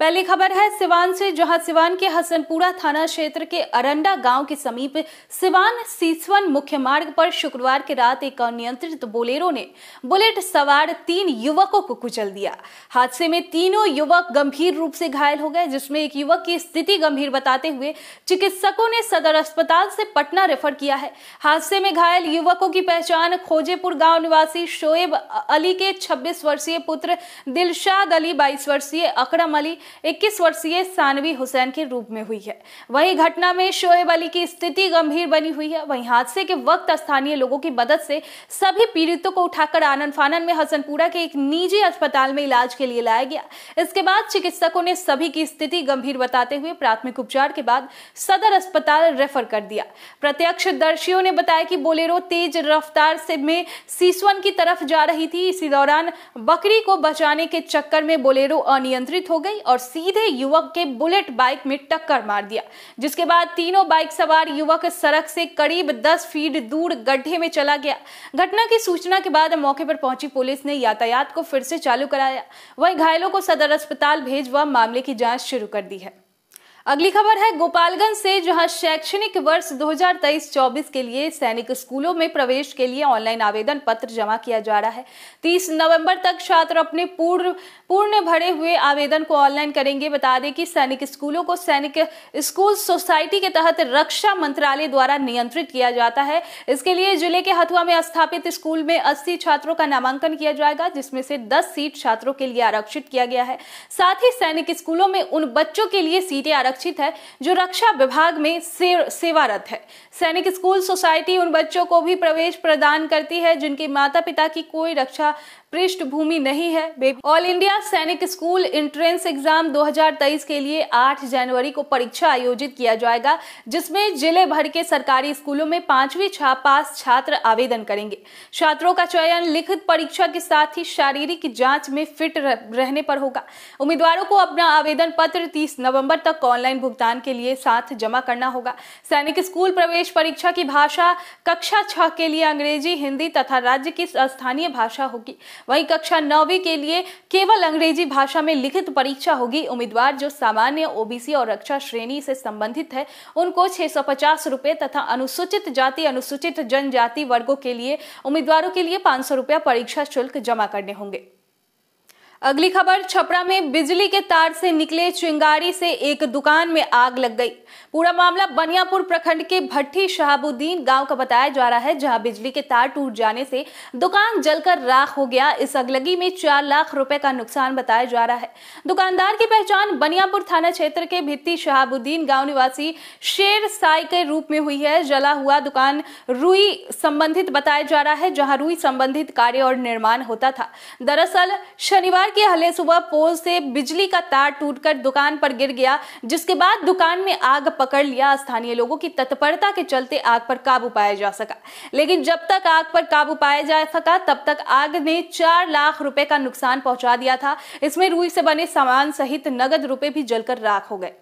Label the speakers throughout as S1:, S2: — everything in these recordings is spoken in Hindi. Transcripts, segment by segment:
S1: पहली खबर है, सिवान से जहाँ सिवान के हसनपुरा थाना क्षेत्र के अरंडा गाँव के समीप सिवान सीसवन मुख्य मार्ग पर शुक्रवार की रात एक अनियंत्रित बोलेरो ने बुलेट सवार तीन युवकों को कुचल दिया। हादसे में तीनों युवक गंभीर रूप से घायल हो गए, जिसमें एक युवक की स्थिति गंभीर बताते हुए चिकित्सकों ने सदर अस्पताल से पटना रेफर किया है। हादसे में घायल युवकों की पहचान खोजेपुर गाँव निवासी शोएब अली के छब्बीस वर्षीय पुत्र दिलशाद अली, बाईस वर्षीय अकरम अली 21 वर्षीय सानवी हुसैन के रूप में हुई है। वहीं घटना में शोएब अली की स्थिति गंभीर बनी हुई है। वहीं हादसे के वक्त स्थानीय लोगों की मदद से सभी पीड़ितों को उठाकर आनंद फानन में हसनपुरा के एक निजी अस्पताल में इलाज के लिए लाया गया। इसके बाद चिकित्सकों ने सभी की स्थिति गंभीर बताते हुए प्राथमिक उपचार के बाद सदर अस्पताल रेफर कर दिया। प्रत्यक्ष दर्शियों ने बताया कि बोलेरो तेज रफ्तार से में सीसवन की तरफ़ जा रही थी। इसी दौरान बकरी को बचाने के चक्कर में बोलेरो अनियंत्रित हो गई और और सीधे युवक के बुलेट बाइक में टक्कर मार दिया, जिसके बाद तीनों बाइक सवार युवक सड़क से करीब 10 फीट दूर गड्ढे में चला गया। घटना की सूचना के बाद मौके पर पहुँची पुलिस ने यातायात को फिर से चालू कराया। वही घायलों को सदर अस्पताल भेजवा मामले की जाँच शुरू कर दी है। अगली खबर है, गोपालगंज से जहाँ शैक्षणिक वर्ष 2023-24 के लिए सैनिक स्कूलों में प्रवेश के लिए ऑनलाइन आवेदन पत्र जमा किया जा रहा है। 30 नवंबर तक छात्र अपने पूर्व, पूर्ण भरे हुए आवेदन को ऑनलाइन करेंगे। बता दें कि सैनिक स्कूलों को सैनिक स्कूल सोसाइटी के तहत रक्षा मंत्रालय द्वारा नियंत्रित किया जाता है। इसके लिए ज़िले के हथुआ में स्थापित स्कूल में अस्सी छात्रों का नामांकन किया जाएगा, जिसमें से दस सीट छात्रों के लिए आरक्षित किया गया है। साथ ही सैनिक स्कूलों में उन बच्चों के लिए सीटें आरक्षित आरक्षित है जो रक्षा विभाग में से, सेवारत है। सैनिक स्कूल सोसाइटी उन बच्चों को भी प्रवेश प्रदान करती है जिनके माता पिता की कोई रक्षा पृष्ठभूमि नहीं है। All India Sainik school entrance exam 2023 के लिए 8 जनवरी को परीक्षा आयोजित किया जाएगा जिसमें ज़िले भर के सरकारी स्कूलों में पांचवी छा पास छात्र आवेदन करेंगे। छात्रों का चयन लिखित परीक्षा के साथ ही शारीरिक जाँच में फिट रहने पर होगा। उम्मीदवारों को अपना आवेदन पत्र 30 नवंबर तक ऑनलाइन भुगतान के लिए साथ जमा करना होगा। सैनिक स्कूल प्रवेश परीक्षा की भाषा कक्षा छह के लिए अंग्रेज़ी, हिंदी तथा राज्य की स्थानीय भाषा होगी। वहीं कक्षा नौवीं के लिए केवल अंग्रेज़ी भाषा में लिखित परीक्षा होगी। उम्मीदवार जो सामान्य ओबीसी और रक्षा श्रेणी से संबंधित है, उनको छह सौ पचास रुपए तथा अनुसूचित जाति, अनुसूचित जनजाति वर्गों के लिए उम्मीदवारों के लिए पाँच रुपया परीक्षा शुल्क जमा करने होंगे। अगली खबर, छपरा में बिजली के तार से निकले चिंगारी से एक दुकान में आग लग गई। पूरा मामला बनियापुर प्रखंड के भट्टी शहाबुद्दीन गाँव का बताया जा रहा है, जहाँ बिजली के तार टूट जाने से दुकान जलकर राख हो गया। इस अगलगी में चार लाख रुपए का नुकसान बताया जा रहा है। दुकानदार की पहचान बनियापुर थाना क्षेत्र के भित्ती शहाबुद्दीन गाँव निवासी शेर साई के रूप में हुई है। जला हुआ दुकान रुई संबंधित बताया जा रहा है, जहाँ रुई संबंधित कार्य और निर्माण होता था। दरअसल शनिवार शनिवार की हले सुबह पोल से बिजली का तार टूटकर दुकान पर गिर गया, जिसके बाद दुकान में आग पकड़ लिया। स्थानीय लोगों की तत्परता के चलते आग पर काबू पाया जा सका। लेकिन जब तक आग पर काबू पाया जा सका, तब तक आग ने चार लाख रुपए का नुकसान पहुँचा दिया था। इसमें रुई से बने सामान सहित नगद रुपए भी जलकर राख हो गए।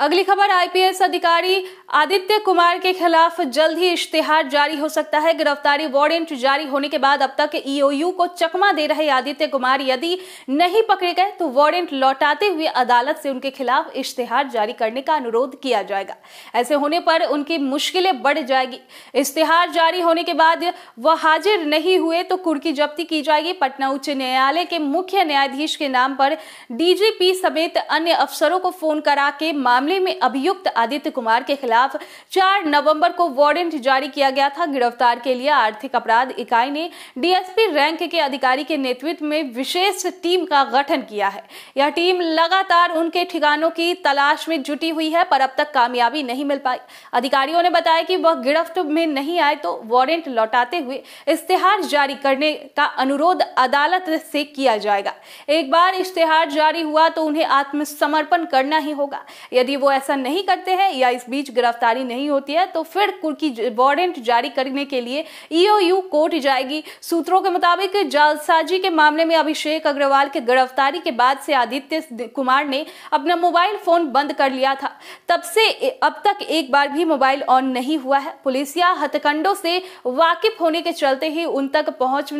S1: अगली खबर आईपीएस अधिकारी आदित्य कुमार के खिलाफ जल्द ही इश्तेहार जारी हो सकता है। गिरफ्तारी वारंट जारी होने के बाद अब तक ईओयू को चकमा दे रहे आदित्य कुमार। यदि नहीं पकड़े गए तो वारंट लौटाते हुए अदालत से उनके खिलाफ इश्तेहार जारी करने का अनुरोध किया जाएगा। ऐसे होने पर उनकी मुश्किलें बढ़ जाएगी। इश्तेहार जारी होने के बाद वह हाजिर नहीं हुए तो कुर्की जब्ती की जाएगी। पटना उच्च न्यायालय के मुख्य न्यायाधीश के नाम पर डीजीपी समेत अन्य अफसरों को फ़ोन करा के मामले मामले में अभियुक्त आदित्य कुमार के खिलाफ 4 नवंबर को वारंट जारी किया गया था। गिरफ़्तार के लिए आर्थिक अपराध इकाई ने डीएसपी रैंक के अधिकारी के नेतृत्व में विशेष टीम का गठन किया है। यह टीम लगातार उनके ठिकानों की तलाश में जुटी हुई है, पर अब तक कामयाबी नहीं मिल पाई। अधिकारियों ने बताया कि वह गिरफ्त में नहीं आए तो वारंट लौटाते हुए इश्तेहार जारी करने का अनुरोध अदालत से किया जाएगा। एक बार इश्तेहार जारी हुआ तो उन्हें आत्मसमर्पण करना ही होगा। यदि वो ऐसा नहीं करते हैं या इस बीच गिरफ्तारी नहीं होती है तो फिर कुर्की वारंट जारी करने के लिए ईओयू कोर्ट जाएगी। सूत्रों के मुताबिक जालसाजी के मामले में अभिषेक अग्रवाल के गिरफ्तारी के बाद से आदित्य कुमार ने अपना मोबाइल फ़ोन बंद कर लिया था। तब से अब तक एक बार भी मोबाइल ऑन नहीं हुआ है। पुलिस या हथकंडों से वाकिफ होने के चलते ही उन तक पहुँच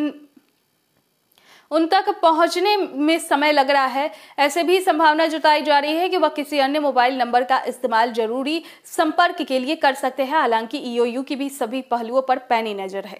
S1: उन तक पहुँचने में समय लग रहा है। ऐसे भी संभावना जताई जा रही है कि वह किसी अन्य मोबाइल नंबर का इस्तेमाल ज़रूरी संपर्क के लिए कर सकते हैं। हालाँकि ईओयू की भी सभी पहलुओं पर पैनी नज़र है।